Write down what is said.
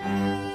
Bye.